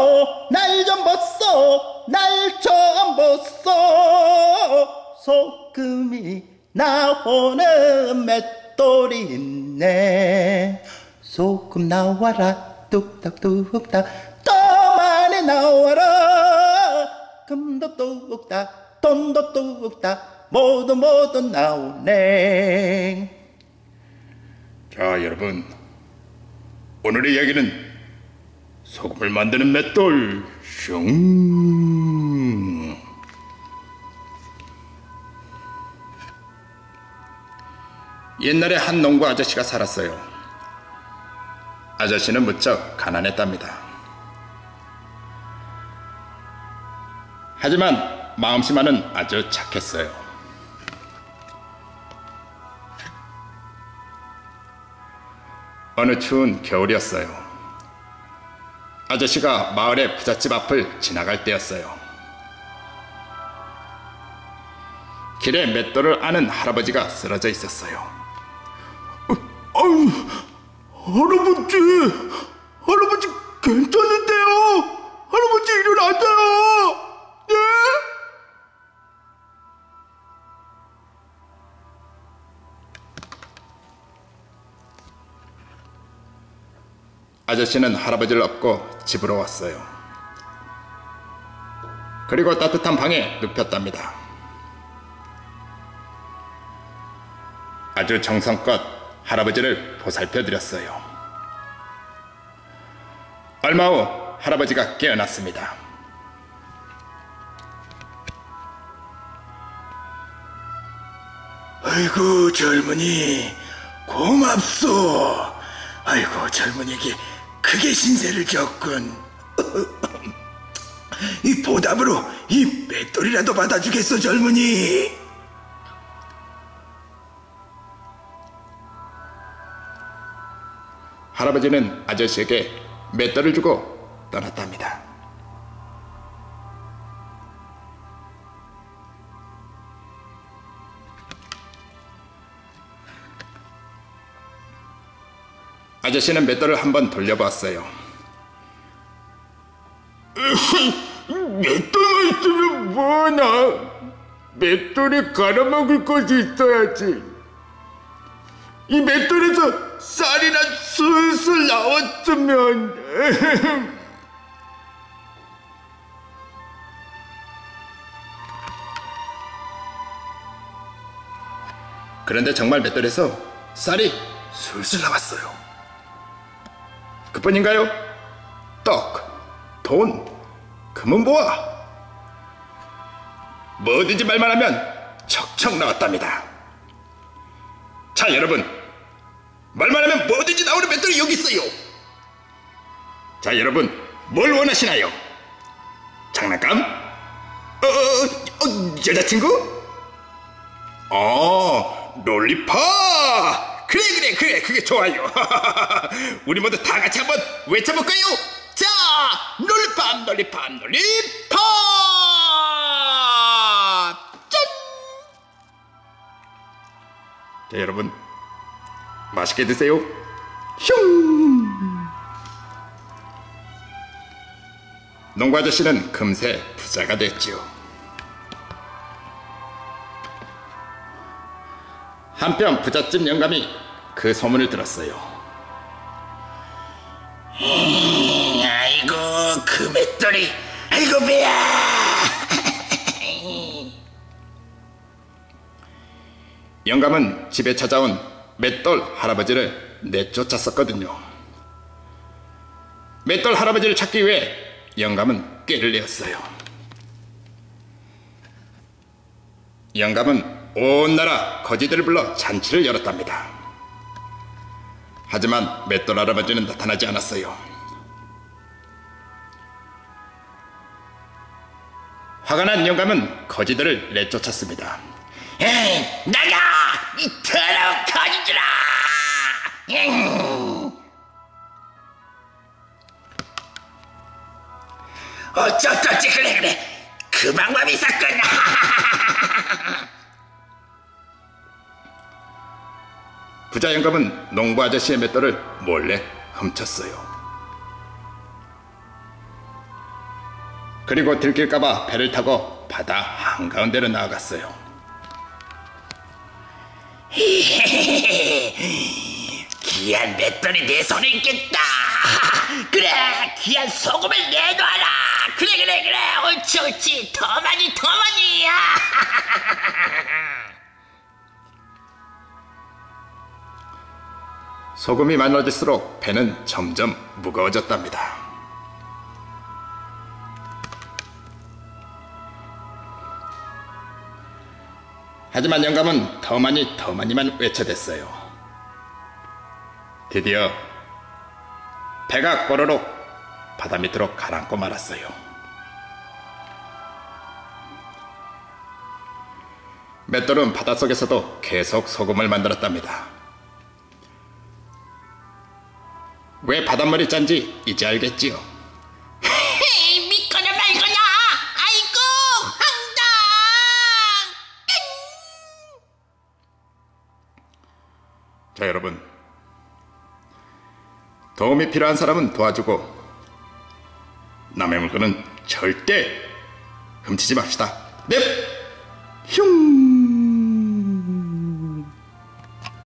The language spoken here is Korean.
보소 날좀 보소 날좀 보소 소금이 나오는 맷돌이 있네. 소금 나와라. 뚝딱뚝딱. 또 많이 나와라. 금도 뚝딱. 돈도 뚝딱. 모두 모두 나오네. 자, 여러분. 오늘의 이야기는 소금을 만드는 맷돌. 슝. 옛날에 한 농부 아저씨가 살았어요. 아저씨는 무척 가난했답니다. 하지만 마음씨만은 아주 착했어요. 어느 추운 겨울이었어요. 아저씨가 마을의 부잣집 앞을 지나갈 때였어요. 길에 맷돌을 아는 할아버지가 쓰러져 있었어요. 아유, 할아버지, 할아버지 괜찮은데 아저씨는 할아버지를 업고 집으로 왔어요. 그리고 따뜻한 방에 눕혔답니다. 아주 정성껏 할아버지를 보살펴 드렸어요. 얼마 후 할아버지가 깨어났습니다. 아이고 젊은이 고맙소. 아이고 젊은이에게 크게 신세를 졌군. 이 보답으로 이 맷돌이라도 받아주겠어 젊은이. 할아버지는 아저씨에게 맷돌을 주고 떠났답니다. 아저씨는 맷돌을 한 번 돌려봤어요. 맷돌만 있으면 뭐하나? 맷돌에 갈아먹을 것이 있어야지. 이 맷돌에서 쌀이나 술술 나왔으면. 그런데 정말 맷돌에서 쌀이 술술 나왔어요. 그뿐인가요? 떡, 돈, 금은 보아. 뭐든지 말만 하면 척척 나왔답니다. 자, 여러분. 말만 하면 뭐든지 나오는 맷돌이 여기 있어요. 자, 여러분. 뭘 원하시나요? 장난감? 어, 어, 어, 여자친구? 어, 롤리파! 그래, 그래, 그래, 그게 좋아요. 우리 모두 다 같이 한번 외쳐볼까요? 자, 롤리팝, 롤리팝, 롤리팝! 짠! 자, 여러분. 맛있게 드세요. 슝! 농부 아저씨는 금세 부자가 됐지요. 한편 부잣집 영감이 그 소문을 들었어요. 아이고 그 맷돌이. 아이고 배야. 영감은 집에 찾아온 맷돌 할아버지를 내쫓았었거든요. 맷돌 할아버지를 찾기 위해 영감은 꾀를 내었어요. 영감은 온 나라 거지들을 불러 잔치를 열었답니다. 하지만 맷돌 할아버지는 나타나지 않았어요. 화가 난 영감은 거지들을 내쫓았습니다. 에이, 나가 이 더러운 거지들아. 응. 어쩌저쩌 그래 그래 그 방법이 있었군. 부자 영감은 농부 아저씨의 맷돌을 몰래 훔쳤어요. 그리고 들킬까봐 배를 타고 바다 한가운데로 나아갔어요. 귀한 맷돌이 내 손에 있겠다. 그래, 귀한 소금을 내놔라. 그래, 그래, 그래. 옳지, 옳지. 더 많이, 더 많이. 소금이 많아질수록 배는 점점 무거워졌답니다. 하지만 영감은 더 많이 더 많이만 외쳐댔어요. 드디어 배가 꼬르륵 바다 밑으로 가라앉고 말았어요. 맷돌은 바닷속에서도 계속 소금을 만들었답니다. 왜 바닷물이 짠지 이제 알겠지요. 믿거나 말거나. 아이고, 황당. 자 여러분 도움이 필요한 사람은 도와주고 남의 물건은 절대 훔치지 맙시다. 넵! 흉!